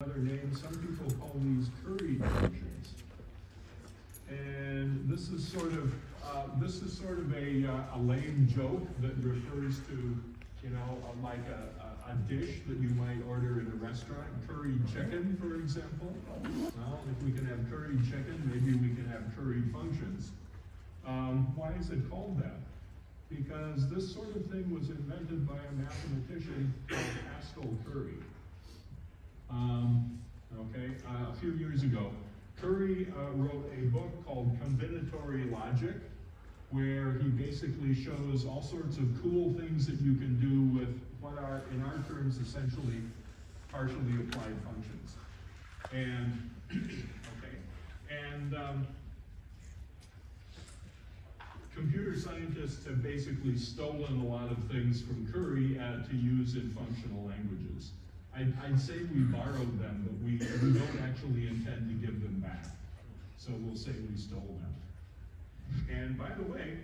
Another name, some people call these curry functions. And this is sort of, uh, this is sort of a, uh, a lame joke that refers to, you know, uh, like a, a, a dish that you might order in a restaurant, curry chicken, for example. Well, if we can have curry chicken, maybe we can have curry functions. Um, why is it called that? Because this sort of thing was invented by a mathematician called Haskell Curry. Um, okay, uh, a few years ago, Curry uh, wrote a book called Combinatory Logic, where he basically shows all sorts of cool things that you can do with what are, in our terms, essentially partially applied functions. And, okay, and um, computer scientists have basically stolen a lot of things from Curry uh, to use in functional languages. I'd, I'd say we borrowed them, but we, we don't actually intend to give them back. So we'll say we stole them. And by the way,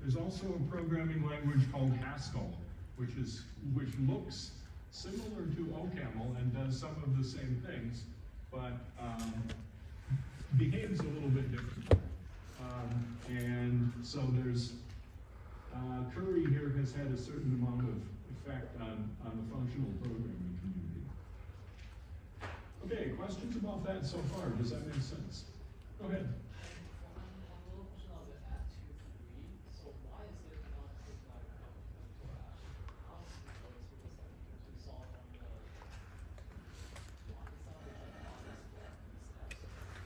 there's also a programming language called Haskell, which is which looks similar to OCaml and does some of the same things, but um, behaves a little bit differently. Um, and so there's uh, Curry here has had a certain amount of effect on, on the functional programming. Okay, questions about that so far? Does that make sense? Go ahead.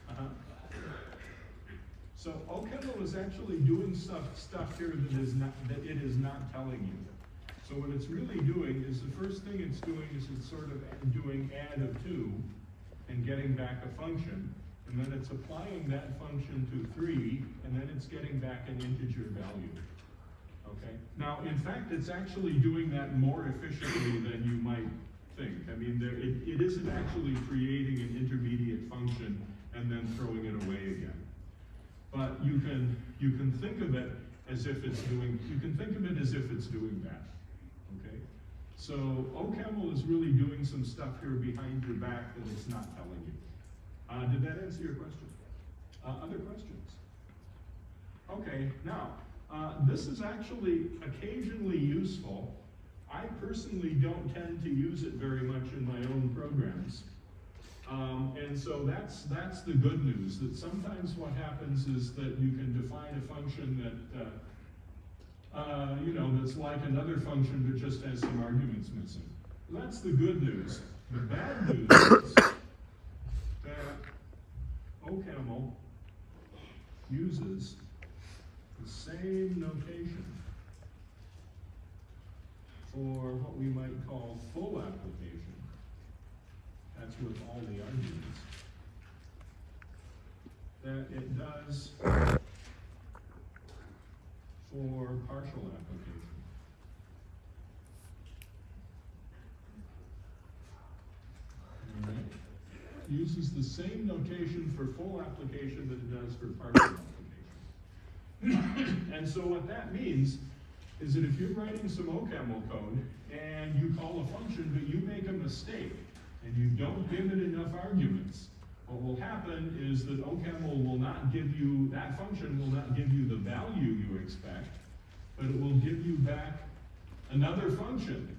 Uh-huh. So OCaml is actually doing stuff, stuff here that is not, that it is not telling you. So what it's really doing is the first thing it's doing is it's sort of doing add of two and getting back a function. And then it's applying that function to three, and then it's getting back an integer value. Okay? Now, in fact, it's actually doing that more efficiently than you might think. I mean, there, it, it isn't actually creating an intermediate function and then throwing it away again. But you can, you can think of it as if it's doing, you can think of it as if it's doing that. So OCaml is really doing some stuff here behind your back that it's not telling you. Uh, did that answer your question? Uh, other questions? Okay, now, uh, this is actually occasionally useful. I personally don't tend to use it very much in my own programs. Um, and so that's, that's the good news, that sometimes what happens is that you can define a function that, uh, you know, that's like another function but just has some arguments missing. That's the good news. The bad news is that OCaml uses the same notation for what we might call full application. That's with all the arguments. That it does for partial application. Uses the same notation for full application that it does for partial application. and so what that means is that if you're writing some OCaml code and you call a function but you make a mistake and you don't give it enough arguments, what will happen is that OCaml will not give you, that function will not give you the value you expect, but it will give you back another function,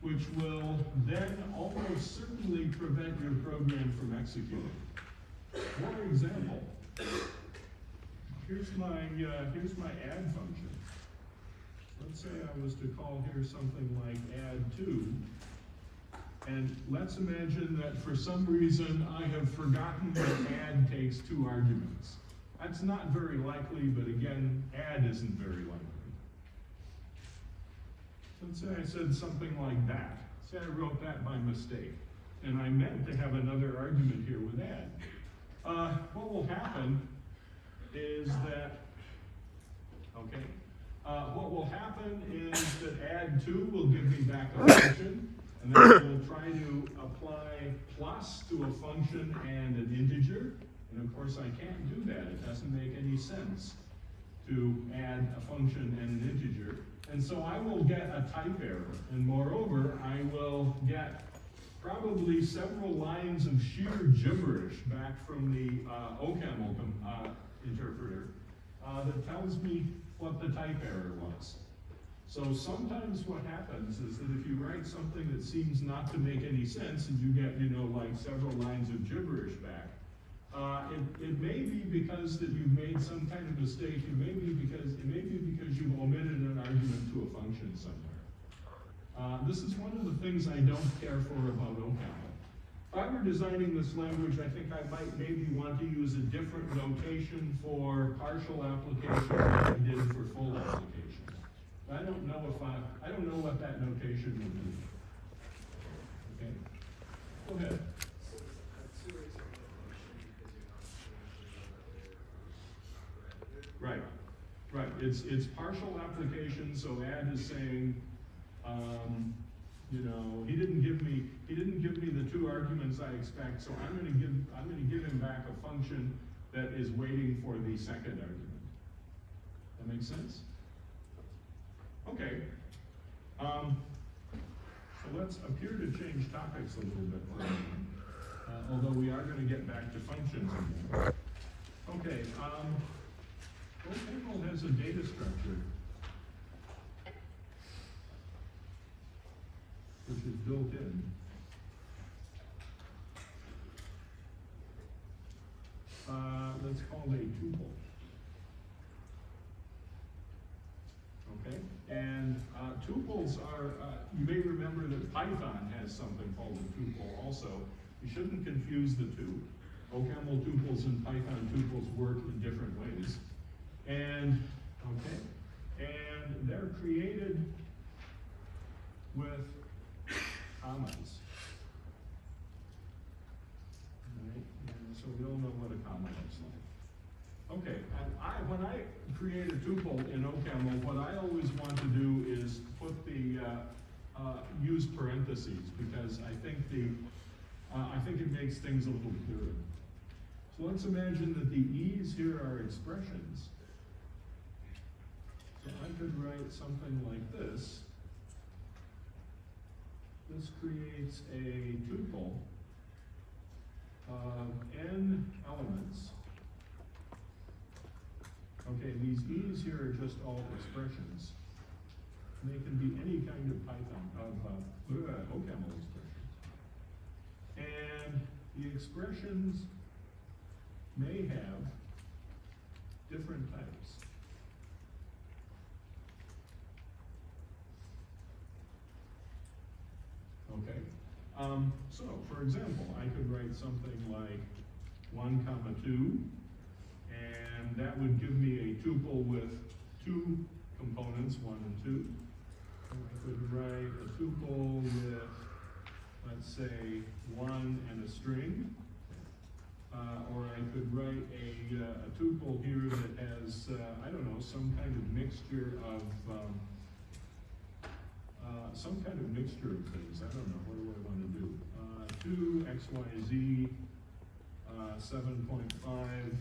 which will then almost certainly prevent your program from executing. For example, here's my, uh, here's my add function. Let's say I was to call here something like add two, and let's imagine that for some reason I have forgotten that add takes two arguments. That's not very likely, but again, add isn't very likely. Let's say I said something like that. Say I wrote that by mistake, and I meant to have another argument here with add. Uh, what will happen is that, okay, uh, what will happen is that add two will give me back a and then we'll try to apply plus to a function and an integer. And of course, I can't do that. It doesn't make any sense to add a function and an integer. And so I will get a type error. And moreover, I will get probably several lines of sheer gibberish back from the uh, OCaml uh, interpreter uh, that tells me what the type error was. So sometimes what happens is that if you write something that seems not to make any sense and you get, you know, like several lines of gibberish back, uh, it, it may be because that you've made some kind of mistake, it may be because, it may be because you've omitted an argument to a function somewhere. Uh, this is one of the things I don't care for about OCaml. If I were designing this language, I think I might maybe want to use a different notation for partial application than I did for full application. I don't know if I, I don't know what that notation would be. Okay? Go ahead. Right, right, it's, it's partial application, so add is saying, um, you know, he didn't give me, he didn't give me the two arguments I expect, so I'm gonna give, I'm gonna give him back a function that is waiting for the second argument. That makes sense? Okay. Um, so let's appear to change topics a little bit, uh, although we are going to get back to functions. Okay, um, OCaml has a data structure which is built in. Uh, let's call it a tuple. Okay? And uh, tuples are, uh, you may remember that Python has something called a tuple also. You shouldn't confuse the two. OCaml tuples and Python tuples work in different ways. And, okay, and they're created with commas. Right? And so we all know what a comma looks like. Okay, and I, when I create a tuple in OCaml, what I always want to do is put the, uh, uh, use parentheses, because I think the, uh, I think it makes things a little clearer. So let's imagine that the e's here are expressions. So I could write something like this. This creates a tuple of n elements Okay, these e's here are just all expressions. They can be any kind of Python, of uh, uh OCaml expressions. And the expressions may have different types. Okay, um, so for example, I could write something like one comma two, and that would give me a tuple with two components, one and two. And I could write a tuple with, let's say, one and a string. Uh, or I could write a, uh, a tuple here that has, uh, I don't know, some kind of mixture of, um, uh, some kind of mixture of things. I don't know, what do I want to do? Uh, 2, XYZ, uh, 7.5,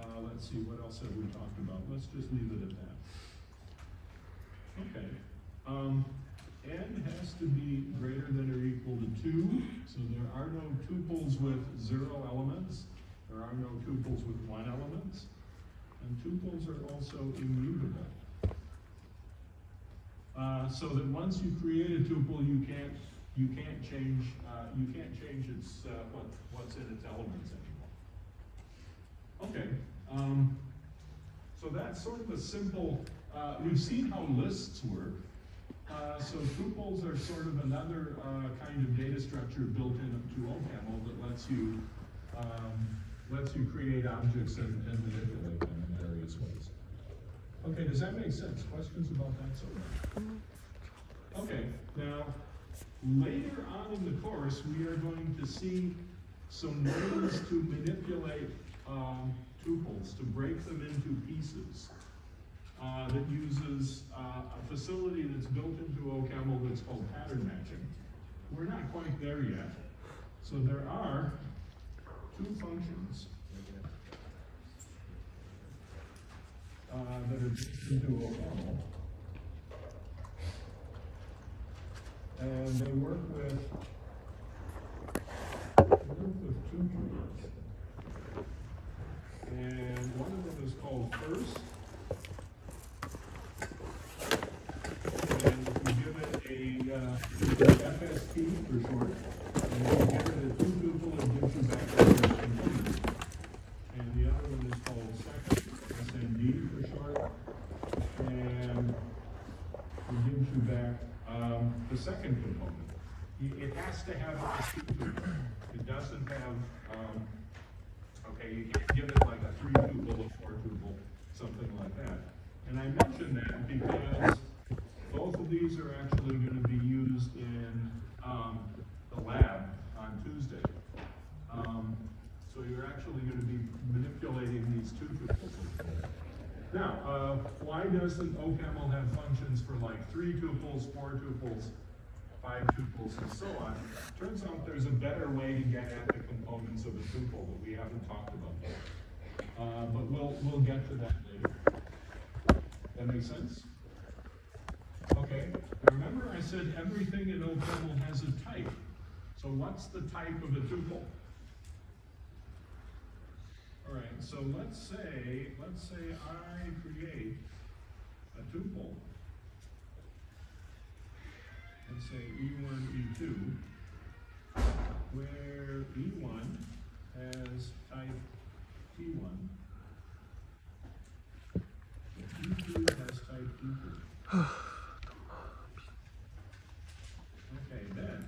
uh, let's see, what else have we talked about? Let's just leave it at that. Okay. Um, n has to be greater than or equal to 2, so there are no tuples with zero elements. There are no tuples with one element. And tuples are also immutable. Uh, so that once you create a tuple, you can't you can't change uh, you can't change its uh, what what's in its elements anymore. Okay, um, so that's sort of a simple, uh, we've seen how lists work. Uh, so tuples are sort of another uh, kind of data structure built into OCaml that lets you um, lets you create objects and, and, manipulate them in various ways. Okay, does that make sense? Questions about that so of? Okay, now later on in the course we are going to see some ways to manipulate um, tuples, to break them into pieces. Uh, that uses uh, a facility that's built into OCaml that's called pattern matching. We're not quite there yet. So there are two functions uh, that are into OCaml. And they work with. And one of them is called first. And if you give it a, uh, FST for short, and you give it a two tuple, it gives you back the first component. And the other one is called second, for short. And it gives you back, um, the second component. It has to have a two tuple. It doesn't have, um, okay, you can't give it like a three tuple, a four tuple, something like that. And I mention that because both of these are actually gonna be used in, um, the lab on Tuesday. Um, so you're actually gonna be manipulating these two tuples. Now, uh, why doesn't OCaml have functions for like three tuples, four tuples, five tuples, and so on? Turns out there's a better way to get at the components of a tuple that we haven't talked about yet. Uh, but we'll, we'll get to that later. That makes sense? Okay, remember I said everything in OCaml has a type. So what's the type of a tuple? All right, so let's say, let's say I create a tuple. Let's say E1, E2, where E1 has type T1. E2 has type T2. Okay, then,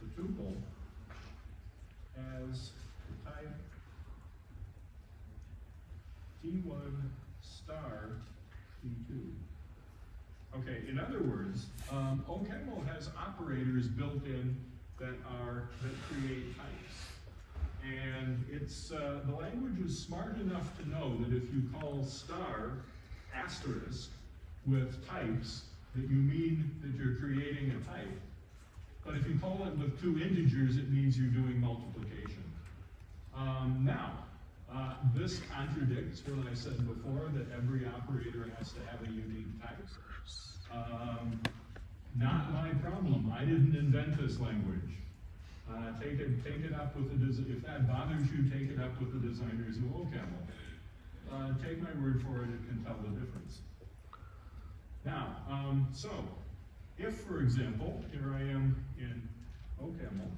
the tuple has the type T1 star T2. Okay, in other words, um, OCaml has operators built in that are, that create types. And it's, uh, the language is smart enough to know that if you call star asterisk with types, that you mean that you're creating a type. But if you call it with two integers, it means you're doing multiplication. Um, now, uh, this contradicts what I said before, that every operator has to have a unique type. Um, not my problem, I didn't invent this language. Uh, take it, take it up with the, if that bothers you, take it up with the designers of OCaml. Uh, take my word for it, it can tell the difference. Now, um, so, if, for example, here I am in OCaml,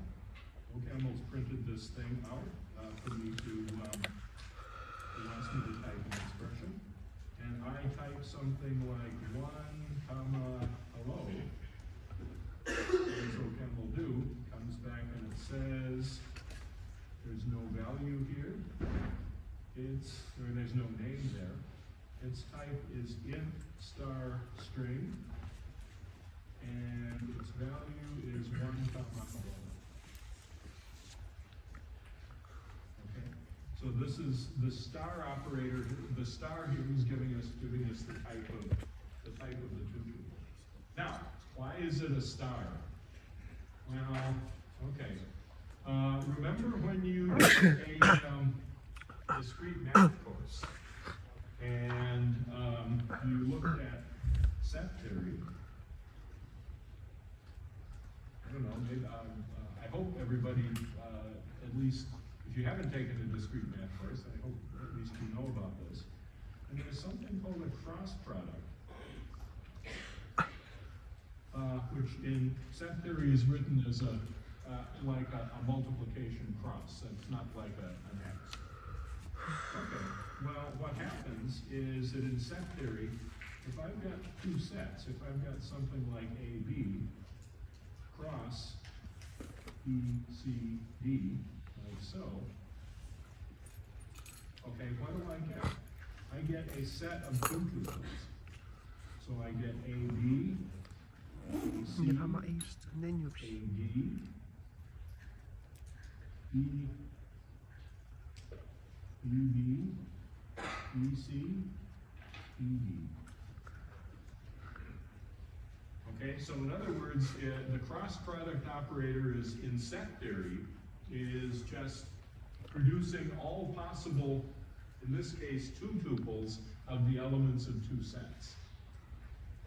OCaml's printed this thing out, uh, for me to, um, wants me to type an expression, and I type something like one, comma, hello. What does OCaml do? Comes back and it says, there's no value here. It's, or there's no name there. Its type is int star string. And its value is one comma hello. Okay, so this is the star operator, the star here is giving us, giving us the type of, the type of the two tuples. Now, why is it a star? Well, okay, uh, remember when you took a, um, discrete math course? And, um, you looked at set theory? I don't know, maybe, um, uh, I hope everybody, uh, at least, if you haven't taken a discrete math course, I hope at least you know about this. And there's something called a cross product. Uh, which in set theory is written as a, uh, like a, a multiplication cross, it's not like a, an X. Okay, well, what happens is that in set theory, if I've got two sets, if I've got something like AB, cross C, D, like so. Okay, what do I get? I get a set of two tuples. So I get AB, AC, Hindi pa maayos. Tingnan nyo. AD, E, EB, EC, ED. Okay, so in other words, uh, the cross product operator is, in set theory, is just producing all possible, in this case, two tuples of the elements of two sets.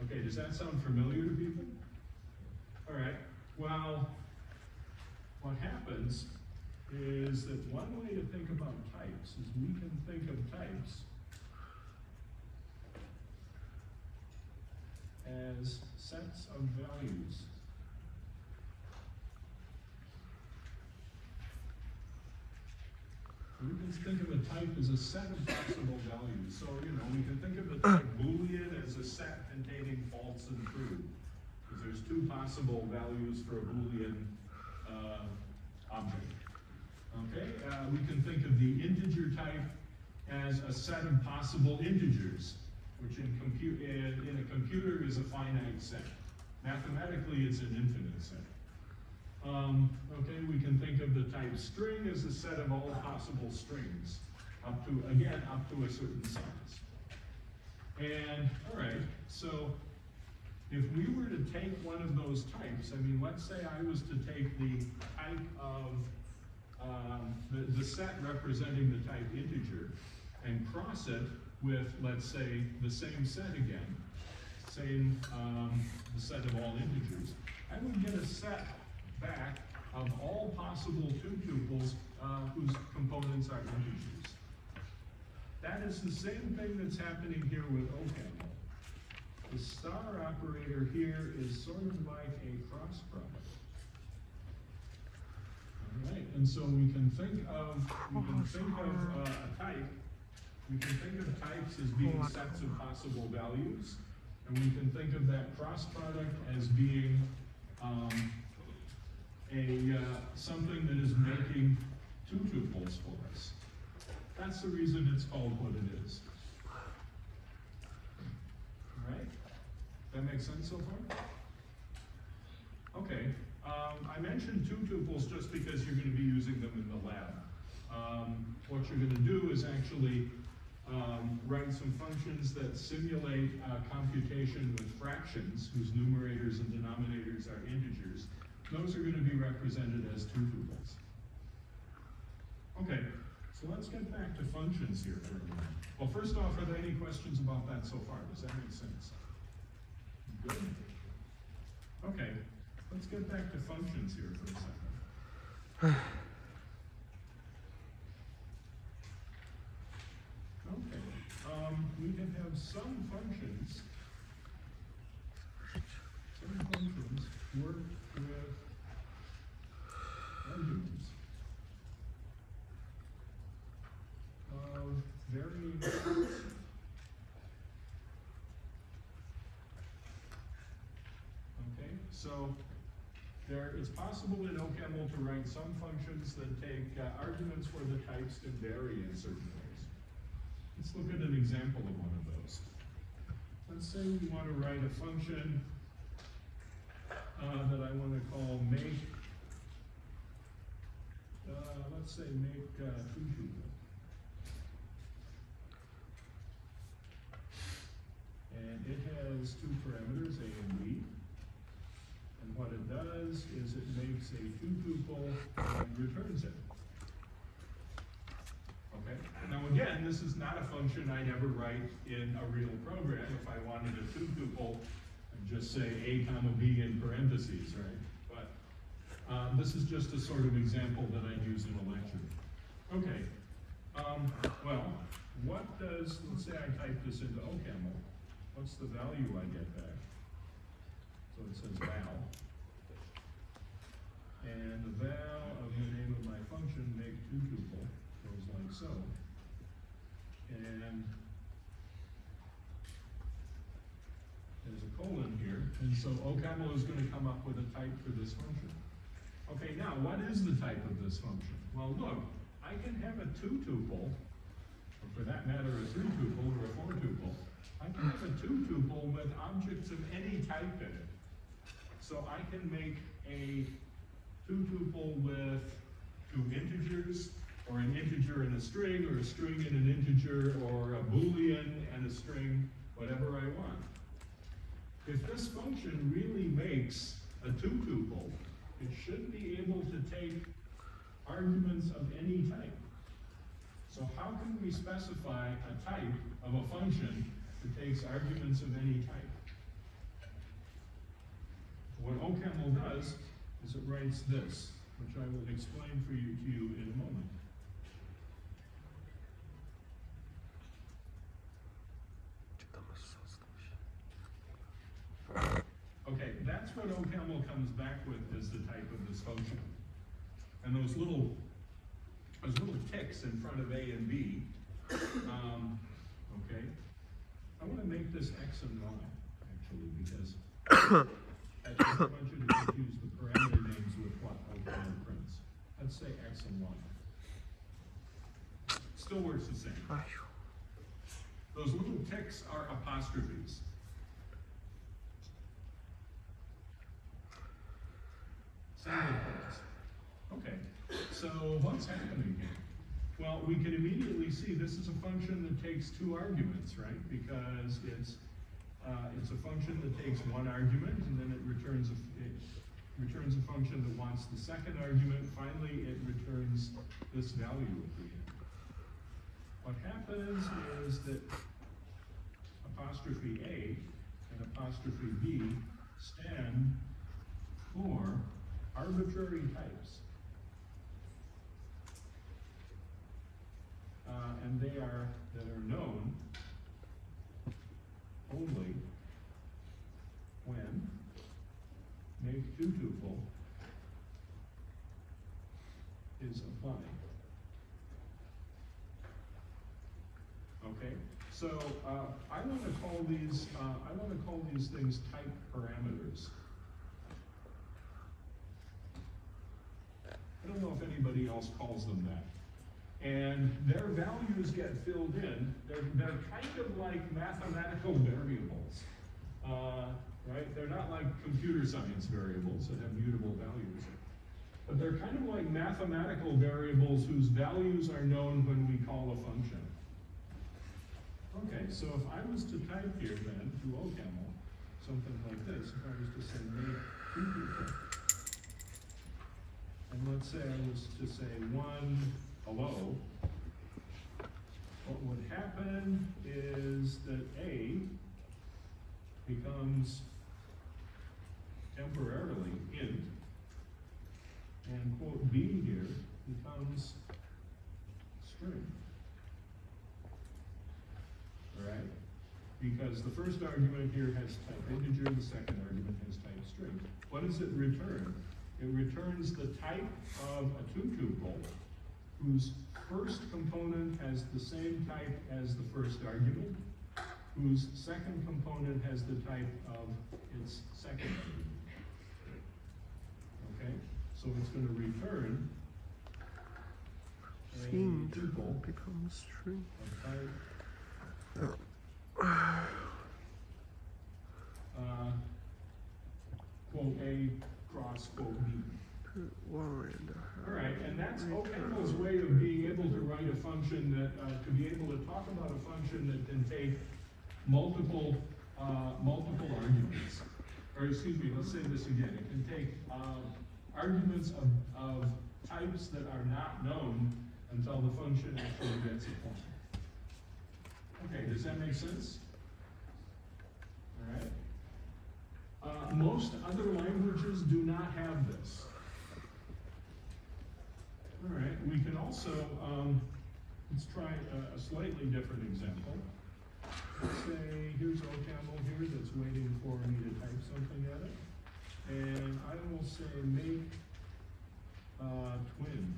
Okay, does that sound familiar to people? All right, well, what happens is that one way to think about types is we can think of types as sets of values. We can think of a type as a set of possible values. So, you know, we can think of the type Boolean as a set containing false and true. Because there's two possible values for a Boolean uh, object. Okay, uh, we can think of the integer type as a set of possible integers, which in, in, in a computer is a finite set. Mathematically, it's an infinite set. Um, okay, we can think of the type string as a set of all possible strings, up to, again, up to a certain size. And, all right, so if we were to take one of those types, I mean, let's say I was to take the type of, um, the, the set representing the type integer and cross it with, let's say, the same set again, same, um, the set of all integers, I would get a set back of all possible two tuples uh, whose components are integers. That is the same thing that's happening here with OCaml. The star operator here is sort of like a cross product. All right, and so we can think of, we can think of uh, a type, we can think of types as being sets of possible values, and we can think of that cross product as being um, a, uh, something that is making two tuples for us. That's the reason it's called what it is. All right? That makes sense so far? Okay, um, I mentioned two tuples just because you're gonna be using them in the lab. Um, what you're gonna do is actually, um, write some functions that simulate, uh, computation with fractions whose numerators and denominators are integers. Those are gonna be represented as two tuples. Okay, so let's get back to functions here for a minute. Well, first off, are there any questions about that so far? Does that make sense? Good. Okay, let's get back to functions here for a second. Okay, um, we can have some functions. Some functions work Okay, so there, it's possible in OCaml to write some functions that take uh, arguments where the types can vary in certain ways. Let's look at an example of one of those. Let's say we want to write a function uh, that I want to call make, uh, let's say make uh, two. And it has two parameters, A and B. And what it does is it makes a tuple and returns it. Okay, now again, this is not a function I'd ever write in a real program if I wanted a tuple just say A comma B in parentheses, right? But, uh, this is just a sort of example that I'd use in a lecture. Okay, um, well, what does, let's say I type this into OCaml, what's the value I get back? So it says val. And the val of the name of my function, make two tuple, goes like so. And there's a colon here, and so OCaml is gonna come up with a type for this function. Okay, now, what is the type of this function? Well, look, I can have a two tuple, or for that matter, a three tuple or a four tuple. I can have a two tuple with objects of any type in it. So I can make a two tuple with two integers, or an integer and a string, or a string and an integer, or a boolean and a string, whatever I want. If this function really makes a two tuple, it should be able to take arguments of any type. So how can we specify a type of a function that takes arguments of any type? What OCaml does is it writes this, which I will explain for you to you in a what OCaml comes back with is the type of this function. And those little, those little ticks in front of A and B, um, okay? I wanna make this X and Y, actually, because I want you to confuse the parameter names with what OCaml prints. Let's say X and Y. Still works the same. Those little ticks are apostrophes. Okay, so what's happening here? Well, we can immediately see this is a function that takes two arguments, right? Because it's, uh, it's a function that takes one argument and then it returns a, it returns a function that wants the second argument. Finally, it returns this value at the end. What happens is that apostrophe A and apostrophe B stand for arbitrary types. Uh, and they are, that are known only when make two tuple is applied. Okay, so, uh, I wanna call these, uh, I wanna call these things type parameters. Don't know if anybody else calls them that. And their values get filled in, they're, they're kind of like mathematical variables. Uh, right, they're not like computer science variables that have mutable values. But they're kind of like mathematical variables whose values are known when we call a function. Okay, so if I was to type here then to OCaml, something like this, if I was to say make and let's say I was to say one hello, what would happen is that A becomes temporarily int, and quote B here becomes string. Alright? Because the first argument here has type integer, the second argument has type string. What does it return? It returns the type of a two-tuple whose first component has the same type as the first argument, whose second component has the type of its second argument. Okay? So it's gonna return a tuple becomes string. of type uh, quote A cross quote B. Put one and a half. All right, and that's OCaml's way of being able to write a function that, uh, to be able to talk about a function that can take multiple, uh, multiple arguments. Or excuse me, let's say this again, it can take, uh, arguments of, of types that are not known until the function actually gets applied. Okay, does that make sense? All right. Uh, most other languages do not have this. All right, we can also, um, let's try a, a slightly different example. Let's say, here's OCaml here that's waiting for me to type something at it. And I will say make, uh, twin.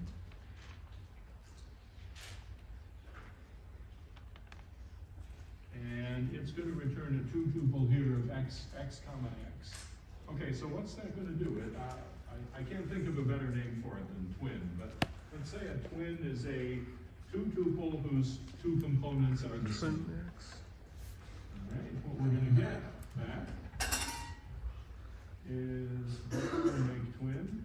And it's gonna return a two tuple here of x, x comma x. Okay, so what's that gonna do? It, uh, I, I can't think of a better name for it than twin, but let's say a twin is a two tuple whose two components are the same. X. Alright, what we're gonna get back is, we're make twin.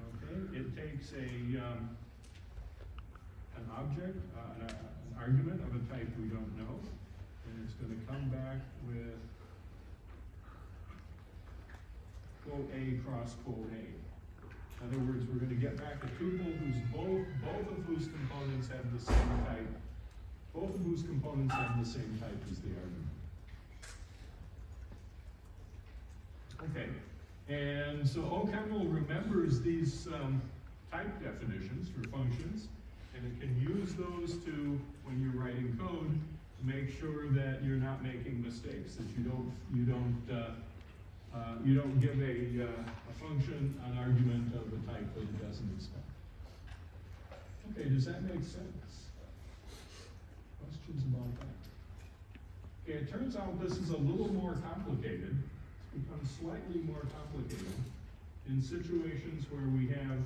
Okay, it takes a, um, object, uh, an, an argument of a type we don't know, and it's gonna come back with quote A cross quote A. In other words, we're gonna get back a tuple whose both, both of whose components have the same type, both of whose components have the same type as the argument. Okay, and so OCaml remembers these, um, type definitions for functions, and it can use those to, when you're writing code, make sure that you're not making mistakes, that you don't, you don't, uh, uh, you don't give a, uh, a function an argument of a type that it doesn't expect. Okay, does that make sense? Questions about that? Okay, it turns out this is a little more complicated, it's become slightly more complicated in situations where we have,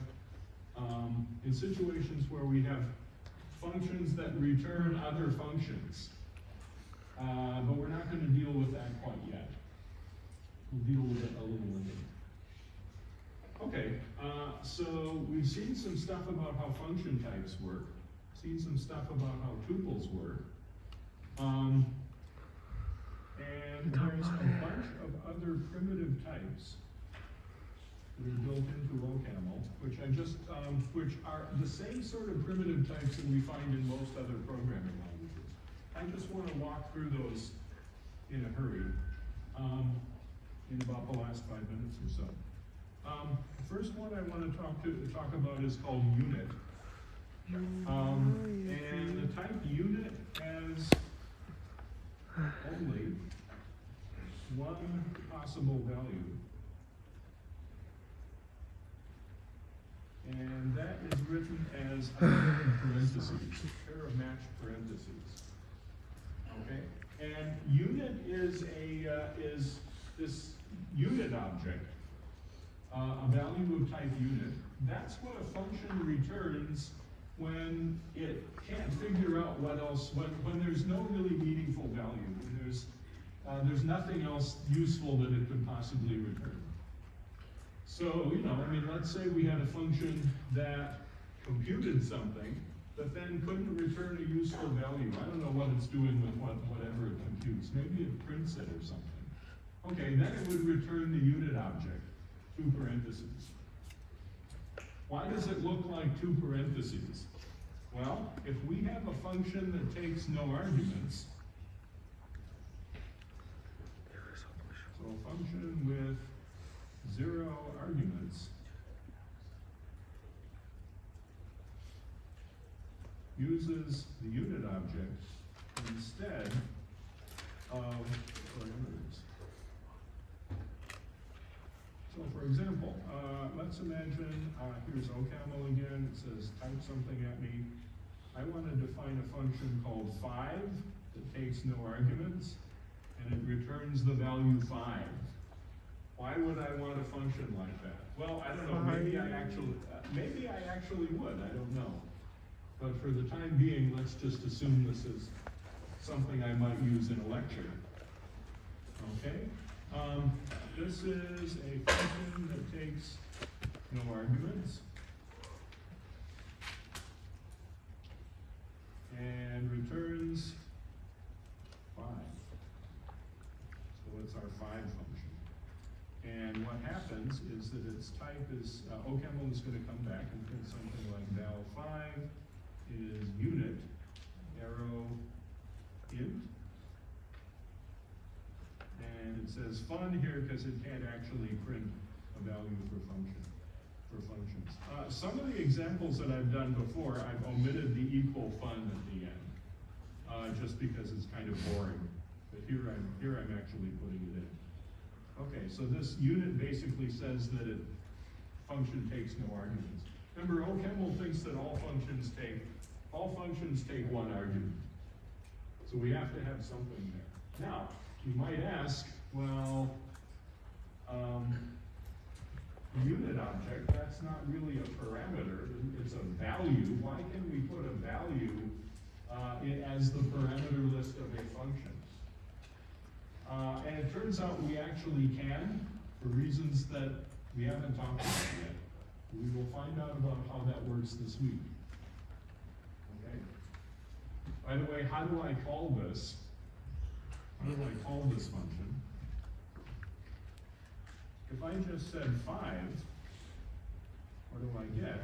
um, in situations where we have functions that return other functions. Uh, but we're not gonna deal with that quite yet. We'll deal with it a little later. Okay, uh, so we've seen some stuff about how function types work, seen some stuff about how tuples work. Um, and there's a bunch of other primitive types that are built into OCaml, which I just, um, which are the same sort of primitive types that we find in most other programming languages. I just wanna walk through those in a hurry, um, in about the last five minutes or so. Um, the first one I wanna talk to, talk about is called unit. Um, and the type unit has only one possible value. And that is written as a pair of parentheses, a pair of matched parentheses. Okay? And unit is a, uh, is this unit object, uh, a value of type unit. That's what a function returns when it can't figure out what else, when, when there's no really meaningful value, when there's, uh, there's nothing else useful that it could possibly return. So, you know, I mean, let's say we had a function that computed something, but then couldn't return a useful value. I don't know what it's doing with what, whatever it computes. Maybe it prints it or something. Okay, then it would return the unit object, two parentheses. Why does it look like two parentheses? Well, if we have a function that takes no arguments, so a function with zero arguments uses the unit object instead of parameters. So for example, uh, let's imagine, uh, here's OCaml again, it says type something at me. I want to define a function called five that takes no arguments, and it returns the value five. Why would I want a function like that? Well, I don't know, maybe I actually, uh, maybe I actually would, I don't know. But for the time being, let's just assume this is something I might use in a lecture. Okay? Um, this is a function that takes no arguments. And returns five. So it's our five function. And what happens is that its type is, uh, OCaml is gonna come back and print something like val five is unit, arrow, int. And it says fun here because it can't actually print a value for function, for functions. Uh, some of the examples that I've done before, I've omitted the equal fun at the end, uh, just because it's kind of boring. But here I'm, here I'm actually putting it in. Okay, so this unit basically says that it, function takes no arguments. Remember, OCaml thinks that all functions take, all functions take one argument. So we have to have something there. Now, you might ask, well, um, unit object, that's not really a parameter, it's a value. Why can we put a value, uh, as the parameter list of a function? Uh, and it turns out we actually can, for reasons that we haven't talked about yet. We will find out about how that works this week. Okay? By the way, how do I call this? How do I call this function? If I just said five, what do I get?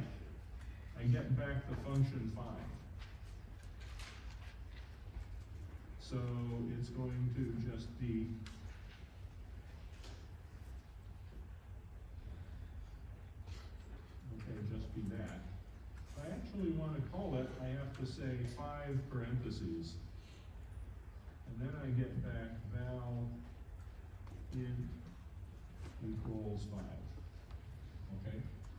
I get back the function five. So it's going to just be Okay, just be that. If I actually want to call it, I have to say five parentheses. And then I get back val in equals five. Okay?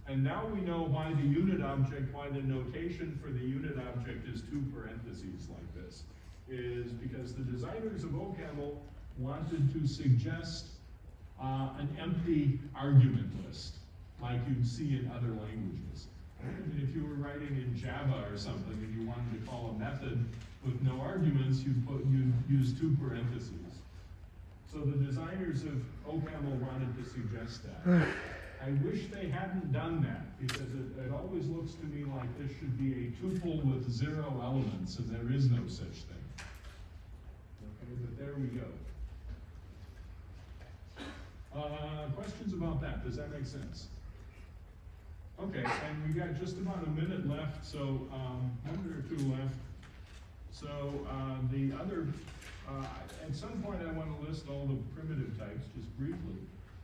And now we know why the unit object, why the notation for the unit object is two parentheses like this. Is because the designers of OCaml wanted to suggest uh, an empty argument list, like you'd see in other languages. Mean, if you were writing in Java or something and you wanted to call a method with no arguments, you'd put, you'd use two parentheses. So the designers of OCaml wanted to suggest that. I wish they hadn't done that, because it, it always looks to me like this should be a tuple with zero elements, and there is no such thing. There we go. Uh, questions about that? Does that make sense? Okay, and we got just about a minute left, so, um, minute or two left. So, uh, the other, uh, at some point I wanna list all the primitive types, just briefly.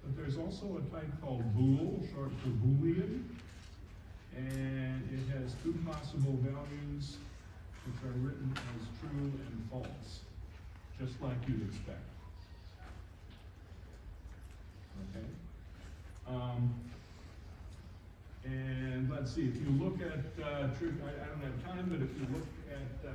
But there's also a type called bool, short for boolean. And it has two possible values, which are written as true and false, just like you'd expect. Okay? Um, and let's see, if you look at, uh, I, don't have time, but if you look at, uh,